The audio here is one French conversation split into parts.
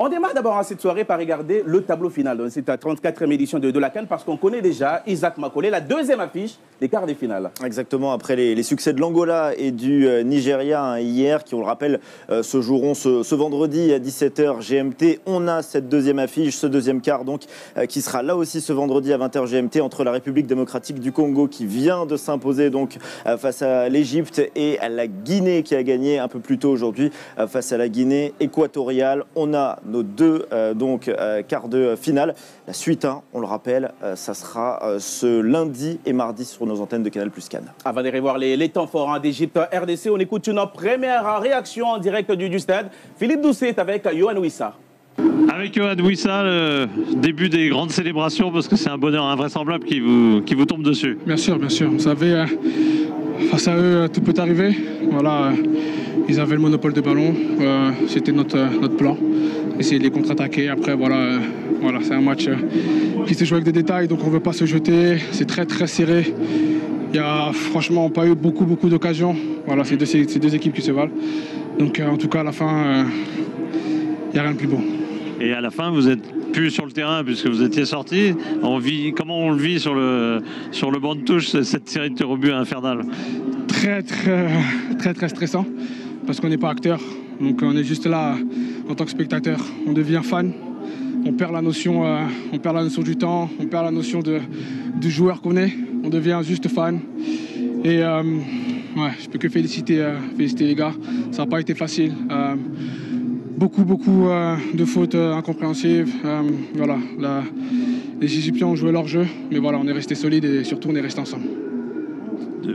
On démarre d'abord cette soirée par regarder le tableau final de cette 34e édition de, de la Cannes parce qu'on connaît déjà Isaac Makolé, la deuxième affiche des quarts des finales. Exactement, après les, succès de l'Angola et du euh, Nigeria hein, hier, qui on le rappelle euh, se joueront ce, vendredi à 17h GMT, on a cette deuxième affiche, ce deuxième quart donc, euh, qui sera là aussi ce vendredi à 20h GMT entre la République démocratique du Congo qui vient de s'imposer donc face à l'Égypte et la Guinée qui a gagné un peu plus tôt aujourd'hui face à la Guinée équatoriale. On a nos deux euh, donc euh, quarts de finale. La suite, hein, on le rappelle, euh, ça sera ce lundi et mardi sur nos antennes de Canal Plus Cannes. Avant de revoir les, temps forts hein, d'Égypte RDC, on écoute une première réaction en direct du, stade. Philippe Doucet est avec Johan Wissa. Avec Johan Wissa, le début des grandes célébrations, parce que c'est un bonheur invraisemblable qui vous, qui vous tombe dessus. Bien sûr, bien sûr. Vous savez, face à eux, tout peut arriver. Voilà, ils avaient le monopole de ballon. C'était notre, notre plan essayer de les contre-attaquer. Après, voilà, euh, voilà c'est un match euh, qui se joue avec des détails, donc on ne veut pas se jeter. C'est très très serré. Il n'y a franchement pas eu beaucoup beaucoup d'occasions. Voilà, c'est deux, deux, équipes qui se valent. Donc euh, en tout cas, à la fin, il n'y a rien de plus beau. Et à la fin, vous êtes plus sur le terrain puisque vous étiez sorti. On vit, comment on le vit sur le, sur le banc de touche, cette série de tirs au infernale Très, très, très, très stressant parce qu'on n'est pas acteur. Donc on est juste là en tant que spectateur. On devient fan. On perd la notion, euh, on perd la notion du temps, on perd la notion de, du joueur qu'on est. On devient juste fan. Et euh, ouais, je peux que féliciter, euh, féliciter les gars. Ça n'a pas été facile. beaucoup, beaucoup de fautes incompréhensibles. voilà, les Égyptiens ont joué leur jeu, mais voilà, on est resté solide et surtout on est resté ensemble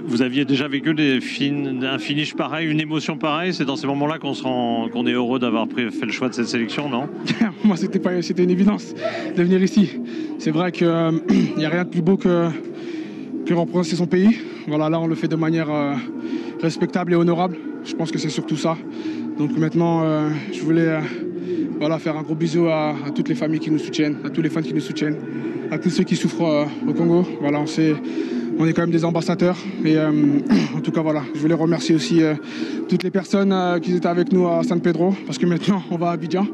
vous aviez déjà vécu un finish pareil, une émotion pareille? C'est dans ces moments-là qu'on est heureux d'avoir fait le choix de cette sélection, non? Moi, c'était une évidence de venir ici. C'est vrai qu'il n'y a rien de plus beau que, que représenter son pays. Voilà, là, on le fait de manière euh, respectable et honorable. Je pense que c'est surtout ça. Donc maintenant, euh, je voulais euh, voilà, faire un gros bisou à, à, toutes les familles qui nous soutiennent, à tous les fans qui nous soutiennent, à tous ceux qui souffrent au Congo. Voilà, on sait on est quand même des ambassadeurs. Et euh, en tout cas, voilà, je voulais remercier aussi euh, toutes les personnes euh, qui étaient avec nous à San Pedro, parce que maintenant, on va à Abidjan.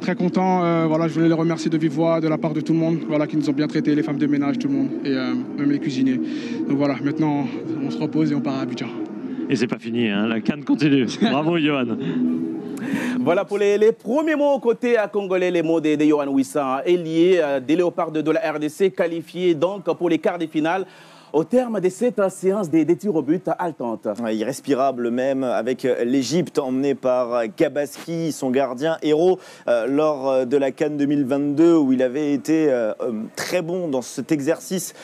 Très content. voilà, je voulais les remercier de vive voix, de la part de tout le monde, voilà, qui nous ont bien traités, les femmes de ménage, tout le monde, et même les cuisiniers. Donc voilà, maintenant, on se repose et on part à Abidjan. Et c'est pas fini, hein, la canne continue. Bravo, Johan. Voilà pour les, premiers mots côté à congolais, les mots de, de Johan Wissa, ailier des léopards de, de la RDC, qualifié donc pour les quarts des finales au terme de cette séance des, tirs au but haletantes. Irrespirable même avec l'Égypte emmenée par Kabaski, son gardien héros euh, lors euh, de la Cannes 2022 où il avait été euh, très bon dans cet exercice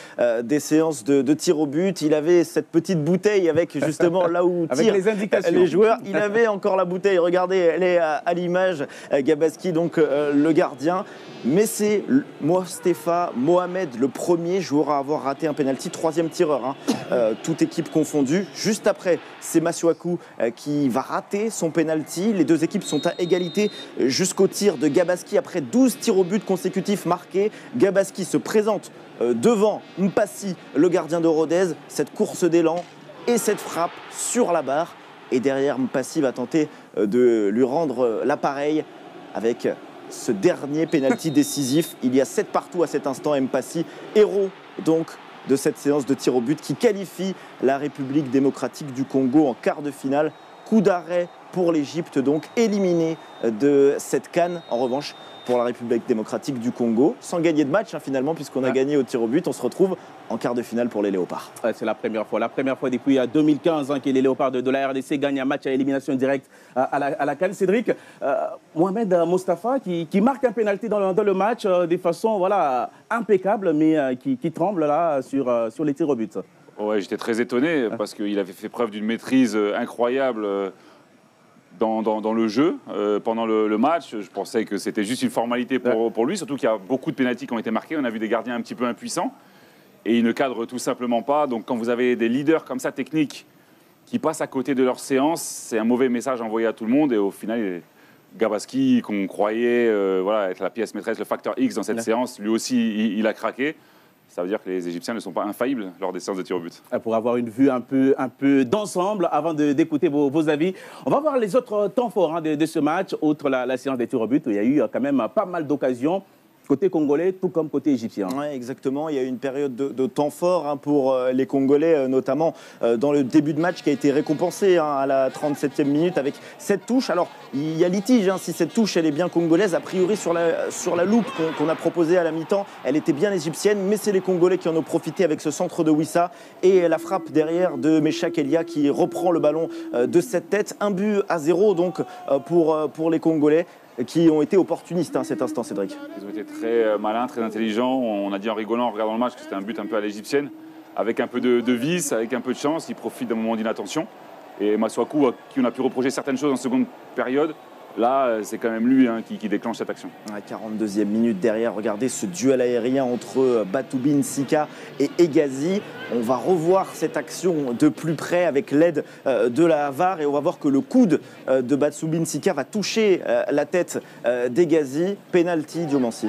des séances de, tirs au but. Il avait cette petite bouteille avec justement là où tirent les, indications. les joueurs. Il avait encore la bouteille. Regardez, elle est à, l'image. Gabaski, donc le gardien. Mais c'est Mostefa Mohamed, le premier joueur à avoir raté un penalty, tireur, hein. euh, toute équipe confondue. Juste après, c'est Masuaku euh, qui va rater son penalty. Les deux équipes sont à égalité jusqu'au tir de Gabaski après 12 tirs au but consécutifs marqués. Gabaski se présente euh, devant Mpassi, le gardien de Rodez. Cette course d'élan et cette frappe sur la barre. Et derrière, Mpassi va tenter de lui rendre l'appareil avec ce dernier pénalty décisif. Il y a 7 partout à cet instant. Mpassi, héros donc de cette séance de tir au but qui qualifie la République démocratique du Congo en quart de finale. Coup d'arrêt pour l'Égypte, donc éliminé de cette canne. En revanche, pour la République démocratique du Congo, sans gagner de match hein, finalement, puisqu'on a gagné au tir au but. On se retrouve en quart de finale pour les Léopards. c'est la première fois. La première fois depuis 2015 hein, que les Léopards de, la RDC gagnent un match à élimination directe à, la, à Cannes. Cédric, euh, Mohamed Mostafa qui, marque un pénalty dans le, match euh, de façon voilà, impeccable, mais euh, qui, tremble là sur, sur les tirs au but. Ouais, j'étais très étonné parce qu'il avait fait preuve d'une maîtrise incroyable dans, le jeu euh, pendant le, match. Je pensais que c'était juste une formalité pour, pour lui, surtout qu'il y a beaucoup de pénalties qui ont été marqués. On a vu des gardiens un petit peu impuissants et ils ne cadrent tout simplement pas. Donc quand vous avez des leaders comme ça techniques qui passent à côté de leur séance, c'est un mauvais message envoyé à tout le monde et au final. Gabaski, qu'on croyait euh, voilà, être la pièce maîtresse, le facteur X dans cette séance, lui aussi, il, a craqué. Ça veut dire que les Égyptiens ne sont pas infaillibles lors des séances de tir au but. Euh, Pour avoir une vue un peu, d'ensemble, avant de- d'écouter vos, vos avis, on va voir les autres temps forts hein, de, ce match, outre la, la séance des tirs au but, où il y a eu euh, quand même pas mal d'occasions, côté congolais, tout comme côté égyptien. Ouais, exactement. Il y a eu une période de, temps fort hein, pour euh, les Congolais, euh, notamment euh, dans le début de match qui a été récompensé hein, à la 37e minute avec cette touche. Alors, il y a litige hein, si cette touche elle est bien congolaise. A priori, sur la, loupe qu'on a proposée à la mi-temps, elle était bien égyptienne, mais c'est les Congolais qui en ont profité avec ce centre de Wissa et la frappe derrière de Meshak Elia qui reprend le ballon de cette tête. Un but à zéro donc pour les Congolais qui ont été opportunistes à cet instant, Cédric. Ils ont été très euh, malins, très intelligents. On a dit en rigolant, en regardant le match, que c'était un but un peu à l'égyptienne. Avec un peu de, de vice, avec un peu de chance, ils profitent d'un moment d'inattention. Et Maswaku, à qui on a pu reprocher certaines choses en seconde période, là, euh, c'est quand même lui hein, qui, qui déclenche cette action. À 42e minute derrière, regardez ce duel aérien entre euh, Batoubin Sika et Egazi. On va revoir cette action de plus près avec l'aide euh, de la VAR et on va voir que le coude de Batoubin Sika va toucher la tête d'Egazi. Penalty Diomansi.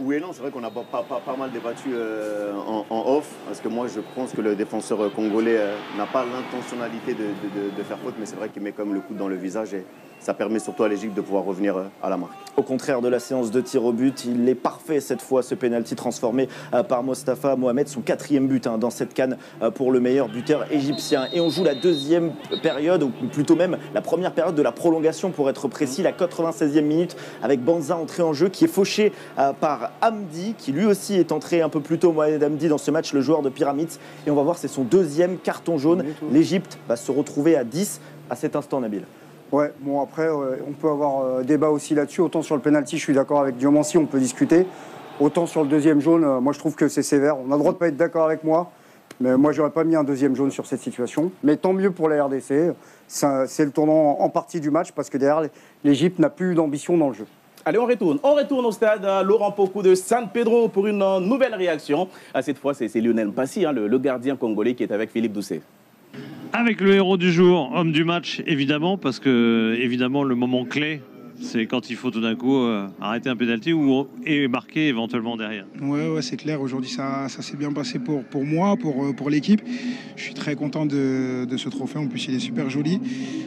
Oui, et non, c'est vrai qu'on a pas, pas- pas- pas mal débattu euh, en, en off, parce que moi je pense que le défenseur congolais euh, n'a pas l'intentionnalité de, de- de- de faire faute, mais c'est vrai qu'il met comme le coup dans le visage et ça permet surtout à l'Égypte de pouvoir revenir euh, à la marque. Au contraire de la séance de tir au but, il est parfait cette fois, ce penalty transformé euh, par Mostafa Mohamed, son quatrième but hein, dans cette canne euh, pour le meilleur buteur égyptien. Et on joue la deuxième période, ou plutôt même la première période de la prolongation pour être précis, la 96e minute, avec Banza entré en jeu, qui est fauché euh, par Hamdi, qui lui aussi est entré un peu plus tôt, Mohamed Hamdi, dans ce match, le joueur de Pyramids. Et on va voir, c'est son deuxième carton jaune. L'Égypte va se retrouver à 10 à cet instant, Nabil. Ouais, bon après, euh, on peut avoir euh, débat aussi là-dessus. Autant sur le penalty, je suis d'accord avec Diomansi, on peut discuter. Autant sur le deuxième jaune, euh, moi je trouve que c'est sévère. On a le droit de pas être d'accord avec moi, mais moi j'aurais pas mis un deuxième jaune sur cette situation. Mais tant mieux pour la RDC. C'est le tournant en partie du match parce que derrière, l'Égypte n'a plus d'ambition dans le jeu. Allez, on retourne. On retourne au stade euh, Laurent Pocou de San Pedro pour une euh, nouvelle réaction. Ah, cette fois, c'est c'est Lionel Passy, hein, le, le gardien congolais, qui est avec Philippe Doucet. Avec le héros du jour, homme du match, évidemment, parce que évidemment le moment clé, c'est quand il faut tout d'un coup euh, arrêter un pénalty ou et marquer éventuellement derrière. Ouais, ouais, c'est clair. Aujourd'hui, ça, ça s'est bien passé pour, pour moi, pour, euh, pour l'équipe. Je suis très content de, de ce trophée. En plus, il est super joli.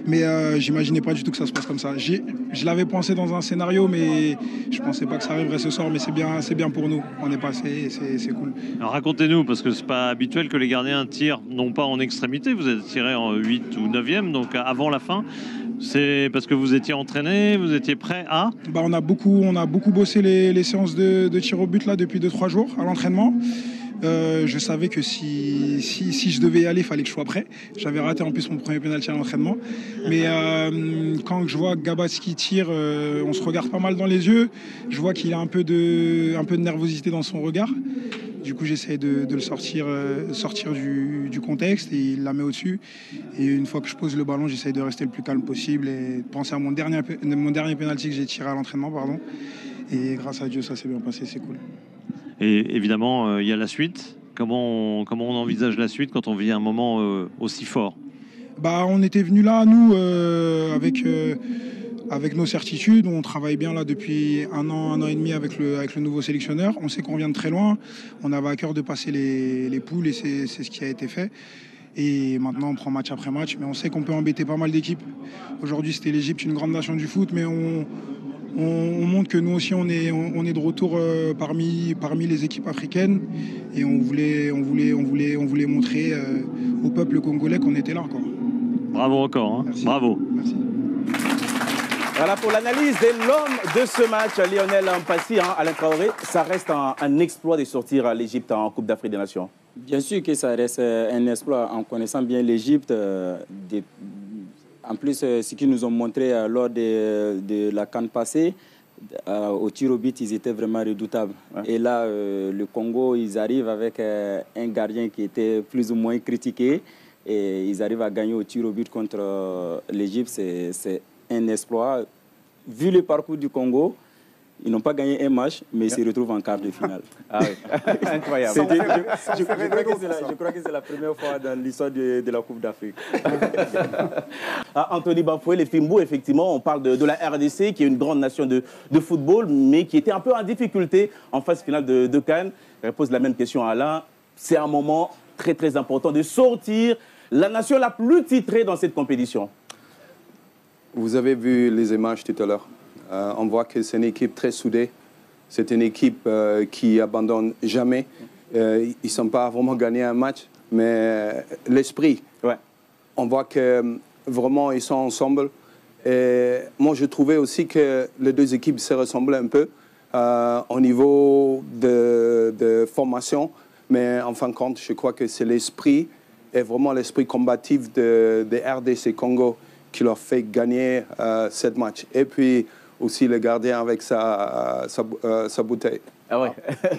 Mais euh, j'imaginais pas du tout que ça se passe comme ça. Je l'avais pensé dans un scénario, mais je pensais pas que ça arriverait ce soir. Mais c'est bien, c'est bien pour nous. On est passé c'est c'est cool. Alors racontez-nous, parce que c'est pas habituel que les gardiens tirent non pas en extrémité, vous êtes tiré en 8 ou 9e, donc avant la fin. C'est parce que vous étiez entraîné, vous étiez prêt à. Bah, on, a beaucoup, on a beaucoup bossé les, séances de, tir au but là, depuis 2-3 jours à l'entraînement. Euh, je savais que si, si, je devais y aller, il fallait que je sois prêt. J'avais raté en plus mon premier penalty à l'entraînement. Mais euh, quand je vois Gabatski tire, euh, on se regarde pas mal dans les yeux. Je vois qu'il a un peu, de, un peu de nervosité dans son regard. Du coup, j'essaie de, de le sortir, euh, sortir du, du contexte et il la met au-dessus. Et une fois que je pose le ballon, j'essaie de rester le plus calme possible et de penser à mon dernier, mon dernier penalty que j'ai tiré à l'entraînement. pardon. Et grâce à Dieu, ça s'est bien passé, c'est cool. Et évidemment, euh, il y a la suite. Comment on, comment on envisage la suite quand on vit un moment euh, aussi fort? Bah, on était venu là, nous, avec, avec nos certitudes. On travaille bien là depuis un an, un an et demi avec le, avec le nouveau sélectionneur. On sait qu'on vient de très loin. On avait à cœur de passer les, les poules et c'est ce qui a été fait. Et maintenant, on prend match après match, mais on sait qu'on peut embêter pas mal d'équipes. Aujourd'hui, c'était l'Égypte, une grande nation du foot, mais on, on, on montre que nous aussi, on est, on, on est de retour euh, parmi, parmi les équipes africaines. Et on voulait, on voulait, on voulait, on voulait montrer euh, au peuple congolais qu'on était là. Quoi. Bravo encore, hein. Merci. bravo. Merci. Voilà pour l'analyse de l'homme de ce match, Lionel Mpassi, hein, Alain Traoré. Ça reste un, un exploit de sortir l'Égypte en Coupe d'Afrique des Nations. Bien sûr que ça reste euh, un exploit en connaissant bien l'Égypte. euh, En plus, euh, ce qu'ils nous ont montré euh, lors de, de la canne passée, au tir au but, ils étaient vraiment redoutables. Ouais. Et là, le Congo, ils arrivent avec un gardien qui était plus ou moins critiqué. Et ils arrivent à gagner au tir au but contre l'Égypte. C'est un exploit. Vu le parcours du Congo, Ils n'ont pas gagné un match, mais ils se retrouvent en quart de finale. Ah oui, incroyable. Je, je- je crois que c'est la, je crois que c'est la première fois dans l'histoire de, de la Coupe d'Afrique. Ah, Anthony Bafoué, les Fimbo, effectivement, on parle de, de la RDC, qui est une grande nation de, de football, mais qui était un peu en difficulté en phase finale de, de Cannes. Je pose la même question à Alain. C'est un moment très, très important de sortir la nation la plus titrée dans cette compétition. Vous avez vu les images tout à l'heure. Euh, on voit que c'est une équipe très soudée. C'est une équipe euh, qui abandonne jamais. Euh, ils ne sont pas vraiment gagnés un match, mais l'esprit, Ouais. on voit que vraiment ils sont ensemble. Et moi, je trouvais aussi que les deux équipes se ressemblent un peu au niveau de, de formation. Mais en fin de compte, je crois que c'est l'esprit et vraiment l'esprit combatif de, de RDC Congo qui leur fait gagner euh, cette match. Et puis aussi le gardien avec sa, sa, euh, sa bouteille. Ah ouais.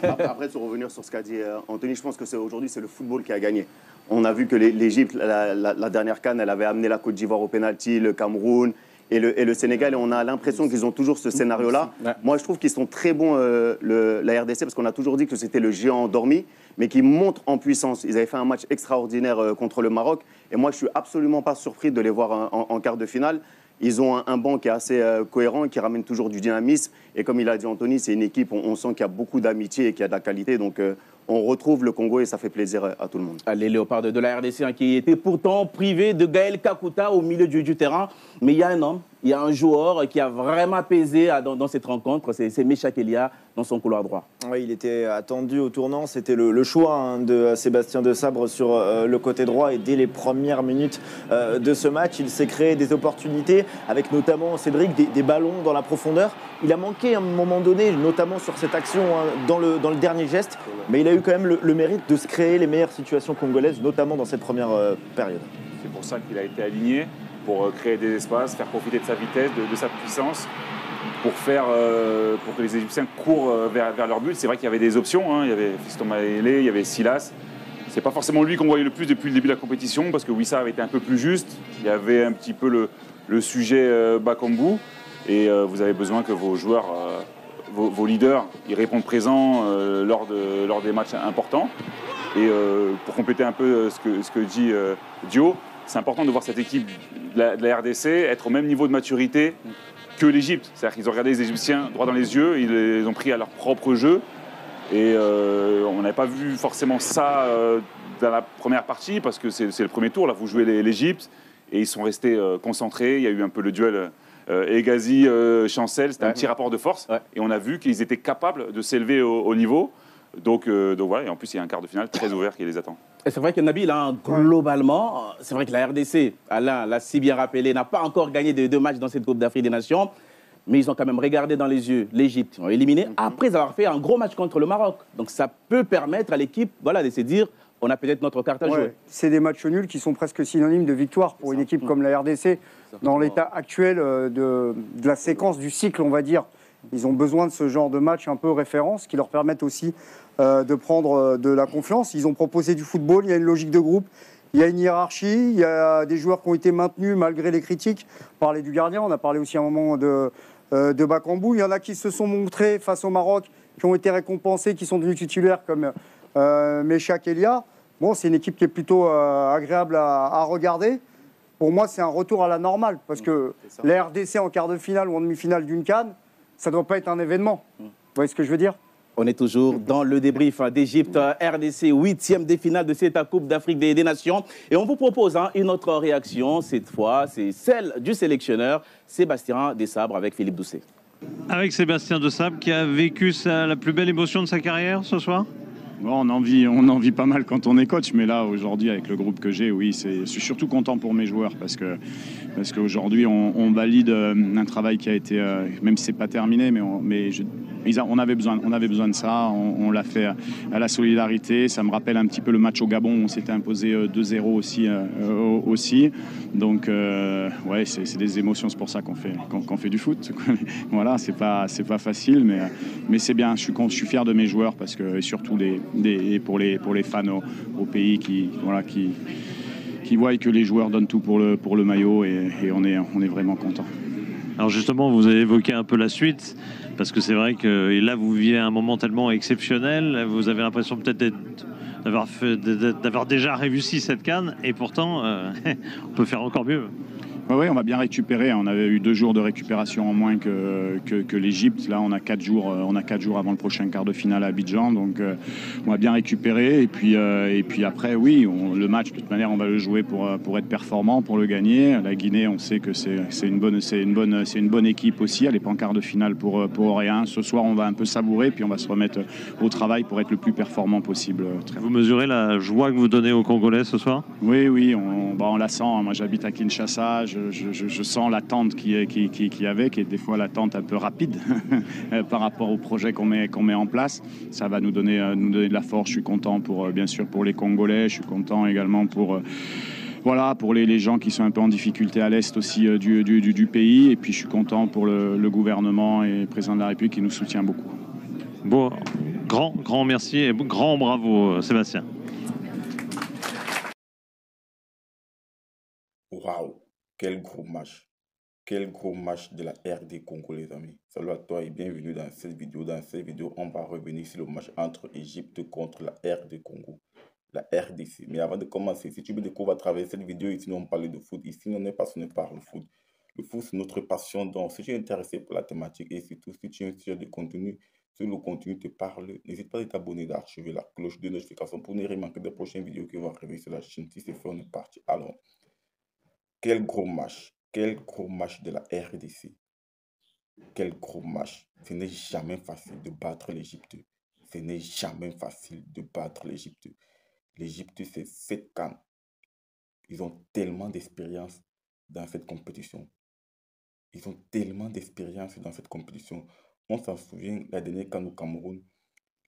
Après, après, sur revenir sur ce qu'a dit euh, Anthony, je pense que c'est aujourd'hui, c'est le football qui a gagné. On a vu que l'Égypte, la, la- la dernière canne, elle avait amené la Côte d'Ivoire au penalty, le Cameroun et le, et le Sénégal. Et on a l'impression qu'ils ont toujours ce scénario-là. Ouais. Moi, je trouve qu'ils sont très bons, euh, le- la RDC, parce qu'on a toujours dit que c'était le géant endormi, mais qui monte en puissance. Ils avaient fait un match extraordinaire euh, contre le Maroc. Et moi, je suis absolument pas surpris de les voir en, quart de finale. Ils ont un, un banc qui est assez euh, cohérent, qui ramène toujours du dynamisme. Et comme il a dit Anthony, c'est une équipe, on, on sent qu'il y a beaucoup d'amitié et qu'il y a de la qualité. Donc, euh, on retrouve le Congo et ça fait plaisir à tout le monde. Les léopards de, de la RDC hein, qui étaient pourtant privés de Gaël Kakuta au milieu du, du terrain. Mais il y a un homme, il y a un joueur qui a vraiment pesé dans, dans cette rencontre. C'est c'est Meshak Elia dans son couloir droit. Oui, il était attendu au tournant. C'était le, le choix hein, de Sébastien De Sabre sur euh, le côté droit. Et dès les premières minutes euh, de ce match, il s'est créé des opportunités, avec notamment Cédric, des, des ballons dans la profondeur. Il a manqué à un moment donné, notamment sur cette action hein, dans, le, dans le dernier geste. Mais il a eu quand même le, mérite de se créer les meilleures situations congolaises, notamment dans cette première euh, période. C'est pour ça qu'il a été aligné, pour euh, créer des espaces, faire profiter de sa vitesse, de, sa puissance, pour, faire, euh, pour que les Égyptiens courent vers, leur but. C'est vrai qu'il y avait des options, hein. il y avait Fiston Maélé, il y avait Silas. C'est pas forcément lui qu'on voyait le plus depuis le début de la compétition, parce que Wissa avait été un peu plus juste. Il y avait un petit peu le, sujet euh, Bakambu, et vous avez besoin que vos joueurs, vos, leaders, ils répondent présents euh, lors, de, lors des matchs importants. Et euh, pour compléter un peu euh, ce que, ce que dit Dio, c'est important de voir cette équipe de la, RDC être au même niveau de maturité que l'Égypte. C'est-à-dire qu'ils ont regardé les Égyptiens droit dans les yeux, ils les ont pris à leur propre jeu. Et on n'avait pas vu forcément ça dans la première partie, parce que c'est le premier tour, là vous jouez l'Égypte, et ils sont restés concentrés. Il y a eu un peu le duel euh, Egazi-Chancel, c'était un petit rapport de force, Ouais. et on a vu qu'ils étaient capables de s'élever au, au niveau. Donc, euh, donc voilà, et en plus il y a un quart de finale très ouvert qui les attend. Et c'est vrai que Nabil, hein, globalement, euh, c'est vrai que la RDC, Alain l'a si bien rappelé, n'a pas encore gagné de deux matchs dans cette Coupe d'Afrique des Nations. Mais ils ont quand même regardé dans les yeux l'Égypte, ils ont éliminé après avoir fait un gros match contre le Maroc. Donc ça peut permettre à l'équipe voilà, de se dire on a peut-être notre carte à jouer. Ouais, c'est des matchs nuls qui sont presque synonymes de victoire pour une équipe comme la RDC. Dans l'état actuel euh, de, de la séquence du cycle, on va dire, ils ont besoin de ce genre de match un peu référence qui leur permettent aussi euh, de prendre euh, de la confiance. Ils ont proposé du football, il y a une logique de groupe, il y a une hiérarchie, il y a des joueurs qui ont été maintenus malgré les critiques. On parlait du gardien, on a parlé aussi à un moment de, euh, de Bakambu. Il y en a qui se sont montrés face au Maroc, qui ont été récompensés, qui sont devenus titulaires comme euh, Meshak Elia. Bon, c'est une équipe qui est plutôt euh, agréable à, à regarder. Pour moi, c'est un retour à la normale parce que la RDC en quart de finale ou en demi-finale d'une canne, ça ne doit pas être un événement. Vous voyez ce que je veux dire? On est toujours dans le débrief hein, d'Égypte, euh, RDC, huitième des finales de cette Coupe d'Afrique des, des Nations. Et on vous propose hein, une autre réaction, cette fois, c'est celle du sélectionneur Sébastien Desabre avec Philippe Doucet. Avec Sébastien De Sable qui a vécu sa- la plus belle émotion de sa carrière ce soir? Bon, on, en vit, on en vit pas mal quand on est coach, mais là, aujourd'hui, avec le groupe que j'ai, oui, je suis surtout content pour mes joueurs parce que parce qu'aujourd'hui, on, valide euh, un travail qui a été, euh, même si c'est pas terminé, mais, on, mais on, avait besoin, on avait besoin de ça, on, l'a fait à, la solidarité. Ça me rappelle un petit peu le match au Gabon, on s'était imposé euh, 2-0 aussi. euh, euh, aussi. Donc, euh, ouais, c'est des émotions, c'est pour ça qu'on fait, fait du foot. voilà, c'est pas, pas facile, mais, mais c'est bien. Je suis, je suis fier de mes joueurs parce que, et surtout des, et pour, les, pour les fans au, pays qui, voilà, qui, qui voient que les joueurs donnent tout pour le, pour le maillot et, et on, est, on est vraiment content. Alors justement, vous avez évoqué un peu la suite, parce que c'est vrai que là, vous vivez un moment tellement exceptionnel, vous avez l'impression peut-être d'avoir déjà réussi cette canne, et pourtant, euh, on peut faire encore mieux. Oui, on va bien récupérer. On avait eu deux jours de récupération en moins que, que, l'Égypte. Là, on a quatre jours, euh, on a quatre jours avant le prochain quart de finale à Abidjan, donc euh, on va bien récupérer. Et puis, euh, et puis après, oui, le match de toute manière, on va le jouer pour, pour être performant, pour le gagner. La Guinée, on sait que c'est une bonne, une bonne, une bonne équipe aussi. Elle n'est pas en quart de finale pour pour rien. Ce soir, on va un peu savourer, puis on va se remettre au travail pour être le plus performant possible. Vous mesurez la joie que vous donnez aux Congolais ce soir? Oui, oui, on, bah, on la sent. Moi, j'habite à Kinshasa je, sens l'attente qui est qui, avait, qui est des fois l'attente un peu rapide par rapport au projet qu'on met, en place. Ça va nous donner, euh, nous donner de la force. Je suis content pour, euh, bien sûr pour les Congolais. Je suis content également pour euh, voilà, pour les, gens qui sont un peu en difficulté à l'est aussi du, pays. Et puis je suis content pour le, le, gouvernement et le président de la République qui nous soutient beaucoup. Bon, grand, grand merci et grand bravo Sébastien. Quel gros match. Quel gros match de la RD Congo, les amis. Salut à toi et bienvenue dans cette vidéo. Dans cette vidéo, on va revenir sur le match entre Égypte contre la RD Congo. La RDC. Mais avant de commencer, si tu me découvres à travers cette vidéo, ici on parle de foot. Ici, on pas passionné par le foot. Le foot, c'est notre passion. Donc, si tu es intéressé pour la thématique et surtout si tu es un de contenu, si le contenu te parle, n'hésite pas à t'abonner, d'activer la cloche de notification pour ne rien manquer des prochaines vidéos qui vont arriver sur la chaîne. Si c'est fait, on est parti. Alors, quel gros match. Quel gros match de la RDC. Quel gros match. Ce n'est jamais facile de battre l'Égypte. Ce n'est jamais facile de battre l'Égypte. L'Égypte, c'est sept camps. Ils ont tellement d'expérience dans cette compétition. Ils ont tellement d'expérience dans cette compétition. On s'en souvient, la dernière camp au Cameroun,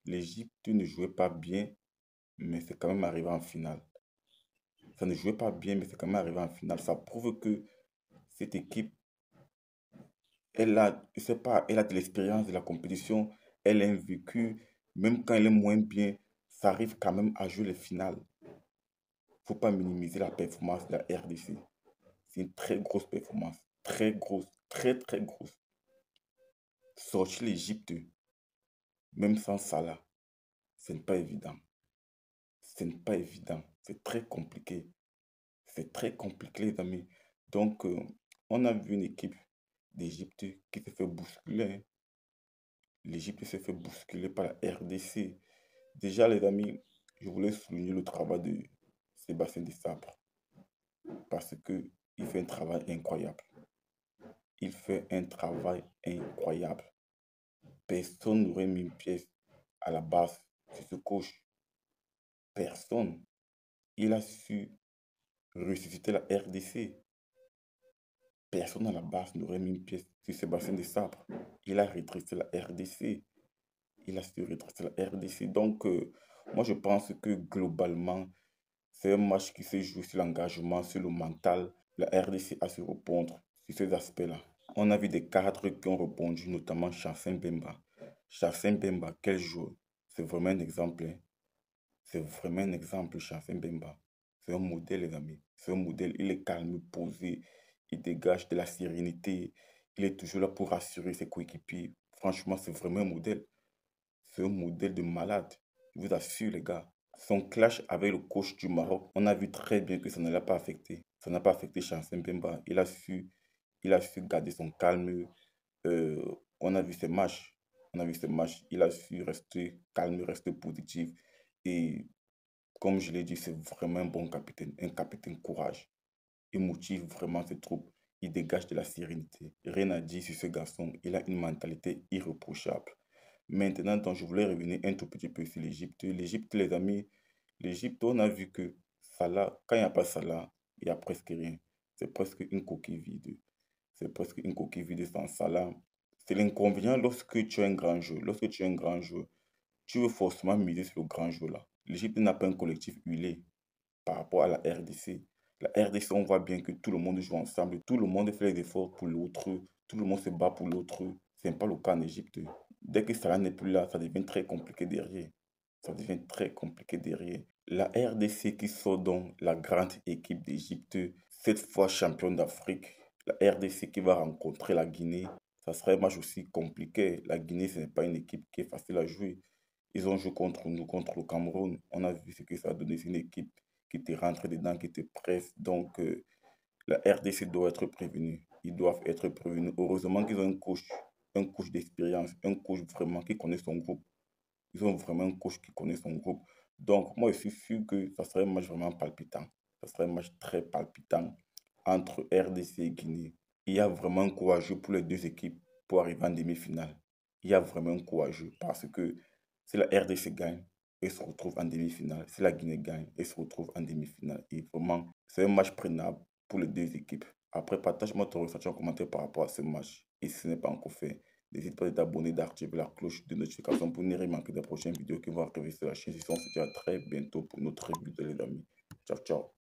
l'Égypte ne jouait pas bien, mais c'est quand même arrivé en finale ça ne jouait pas bien, mais c'est quand même arrivé en finale. Ça prouve que cette équipe, elle a, je sais pas, elle a de l'expérience de la compétition, elle un vécu, même quand elle est moins bien, ça arrive quand même à jouer les finales. faut pas minimiser la performance de la RDC. C'est une très grosse performance. Très grosse, très très grosse. Sortir l'Égypte, même sans Salah, ce n'est pas évident. N'est pas évident. C'est très compliqué. C'est très compliqué, les amis. Donc, euh, on a vu une équipe d'Égypte qui s'est fait bousculer. L'Égypte s'est fait bousculer par la RDC. Déjà, les amis, je voulais souligner le travail de Sébastien Desabre. Parce qu'il fait un travail incroyable. Il fait un travail incroyable. Personne n'aurait mis une pièce à la base de ce coach. Personne il a su ressusciter la RDC. Personne à la base n'aurait mis une pièce sur Sébastien de Sabre. Il a redressé la RDC. Il a su redresser la RDC. Donc, euh, moi, je pense que globalement, c'est un match qui se joue sur l'engagement, sur le mental. La RDC a su répondre sur ces aspects-là. On a vu des cadres qui ont répondu, notamment Chassin Bemba. Chassin Bemba, quel joueur? C'est vraiment un exemple. Hein. C'est vraiment un exemple, Chafin Bemba. C'est un modèle, les amis. C'est un modèle. Il est calme, posé. Il dégage de la sérénité. Il est toujours là pour rassurer ses coéquipiers. Franchement, c'est vraiment un modèle. C'est un modèle de malade. Je vous assure, les gars. Son clash avec le coach du Maroc, on a vu très bien que ça ne l'a pas affecté. Ça n'a pas affecté Chassin Bemba. Il a su, il a su garder son calme. Euh, on a vu ses matchs. On a vu ses matchs. Il a su rester calme, rester positif. Et comme je l'ai dit, c'est vraiment un bon capitaine, un capitaine courage. Il motive vraiment ses troupes. Il dégage de la sérénité. Rien à dire sur ce garçon. Il a une mentalité irréprochable. Maintenant, donc, je voulais revenir un tout petit peu sur l'Égypte. L'Égypte, les amis, l'Égypte, on a vu que Salah, quand il n'y a pas Salah, il n'y a presque rien. C'est presque une coquille vide. C'est presque une coquille vide sans Salah. C'est l'inconvénient lorsque tu es un grand jeu. Lorsque tu es un grand jeu, tu veux forcément miser sur le grand jeu là. L'Égypte n'a pas un collectif huilé par rapport à la RDC. La RDC, on voit bien que tout le monde joue ensemble, tout le monde fait les efforts pour l'autre, tout le monde se bat pour l'autre. Ce n'est pas le cas en Égypte. Dès que cela n'est plus là, ça devient très compliqué derrière. Ça devient très compliqué derrière. La RDC qui sort donc la grande équipe d'Égypte, cette fois championne d'Afrique, la RDC qui va rencontrer la Guinée, ça serait un match aussi compliqué. La Guinée, ce n'est pas une équipe qui est facile à jouer. Ils ont joué contre nous, contre le Cameroun. On a vu ce que ça a donné. C'est une équipe qui te rentre dedans, qui te presse. Donc, euh, la RDC doit être prévenue. Ils doivent être prévenus. Heureusement qu'ils ont un coach, un coach d'expérience, un coach vraiment qui connaît son groupe. Ils ont vraiment un coach qui connaît son groupe. Donc, moi, je suis sûr que ça serait un match vraiment palpitant. Ça serait un match très palpitant entre RDC et Guinée. Il y a vraiment un courageux pour les deux équipes pour arriver en demi-finale. Il y a vraiment un courageux parce que si la RDC gagne, et se retrouve en demi-finale. Si la Guinée gagne, et se retrouve en demi-finale. Et vraiment, c'est un match prenable pour les deux équipes. Après, partage-moi ton ressenti en commentaire par rapport à ce match. Et si ce n'est pas encore fait, n'hésite pas à t'abonner, d'activer la cloche de notification pour ne rien manquer des prochaines vidéos qui vont arriver sur la chaîne. on se dit à très bientôt pour notre revue de les. Ciao, ciao.